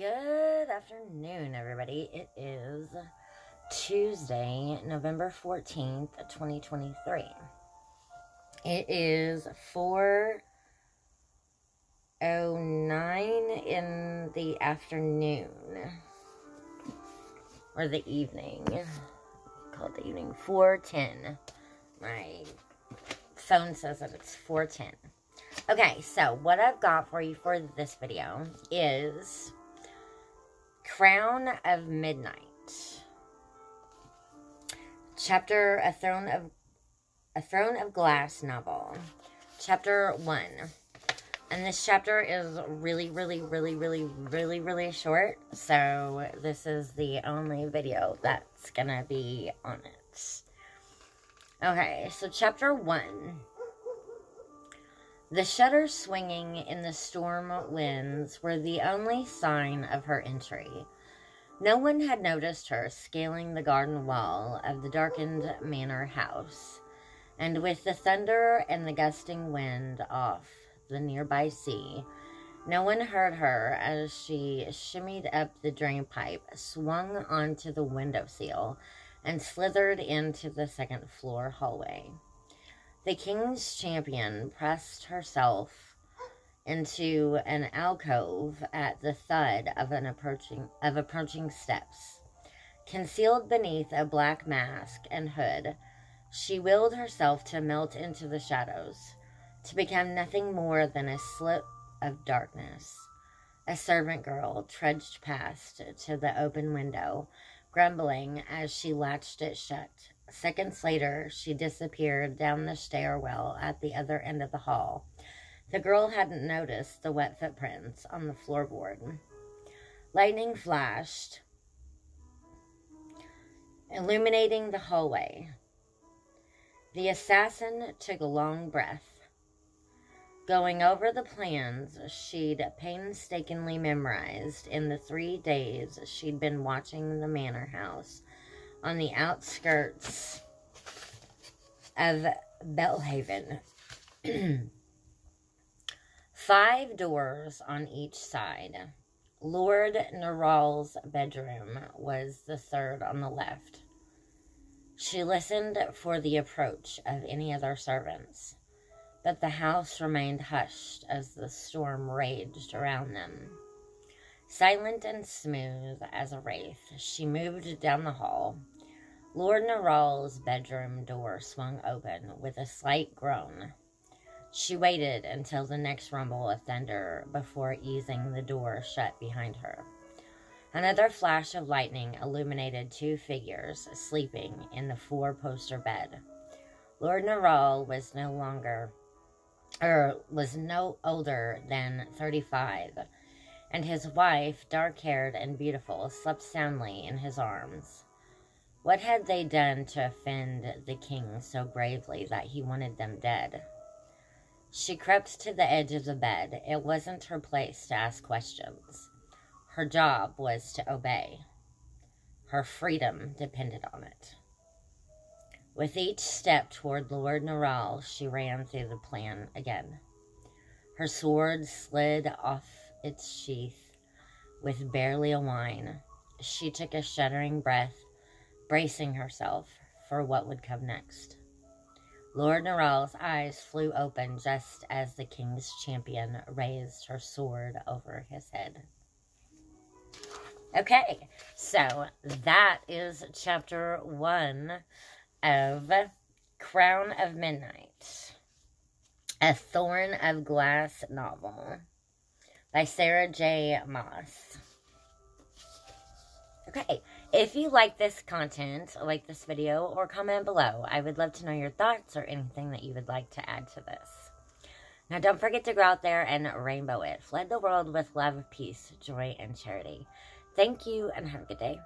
Good afternoon, everybody. It is Tuesday, November 14th, 2023. It is 4.09 in the afternoon. Or the evening. Call it the evening. 4.10. My phone says that it's 4.10. Okay, so what I've got for you for this video is Crown of Midnight. Chapter A Throne of A Throne of Glass novel. Chapter 1. And this chapter is really, really, really, really, really, really short. So this is the only video that's gonna be on it. Okay, so chapter 1 the shutters swinging in the storm winds were the only sign of her entry. No one had noticed her scaling the garden wall of the darkened manor house, and with the thunder and the gusting wind off the nearby sea, no one heard her as she shimmied up the drain pipe, swung onto the window sill, and slithered into the second floor hallway. The king's champion pressed herself into an alcove at the thud of an approaching of approaching steps. Concealed beneath a black mask and hood, she willed herself to melt into the shadows, to become nothing more than a slip of darkness. A servant girl trudged past to the open window, grumbling as she latched it shut. Seconds later, she disappeared down the stairwell at the other end of the hall. The girl hadn't noticed the wet footprints on the floorboard. Lightning flashed, illuminating the hallway. The assassin took a long breath. Going over the plans she'd painstakingly memorized in the three days she'd been watching the manor house on the outskirts of Bellhaven. Five doors on each side. Lord Nirall's bedroom was the third on the left. She listened for the approach of any other servants, but the house remained hushed as the storm raged around them. Silent and smooth as a wraith, she moved down the hall. Lord Nirall's bedroom door swung open with a slight groan. She waited until the next rumble of thunder before easing the door shut behind her. Another flash of lightning illuminated two figures sleeping in the four-poster bed. Lord Neral was no longer, or was no older than 35 and his wife, dark haired and beautiful, slept soundly in his arms. What had they done to offend the king so gravely that he wanted them dead? She crept to the edge of the bed. It wasn't her place to ask questions. Her job was to obey. Her freedom depended on it. With each step toward Lord Nirall, she ran through the plan again. Her sword slid off its sheath with barely a whine. She took a shuddering breath, bracing herself for what would come next. Lord Nirall's eyes flew open just as the king's champion raised her sword over his head. Okay, so that is chapter one of Crown of Midnight, a Throne of Glass novel by Sarah J. Maas. Okay, if you like this content, like this video, or comment below, I would love to know your thoughts or anything that you would like to add to this. Now, don't forget to go out there and rainbow it. Flood the world with love, peace, joy, and charity. Thank you, and have a good day.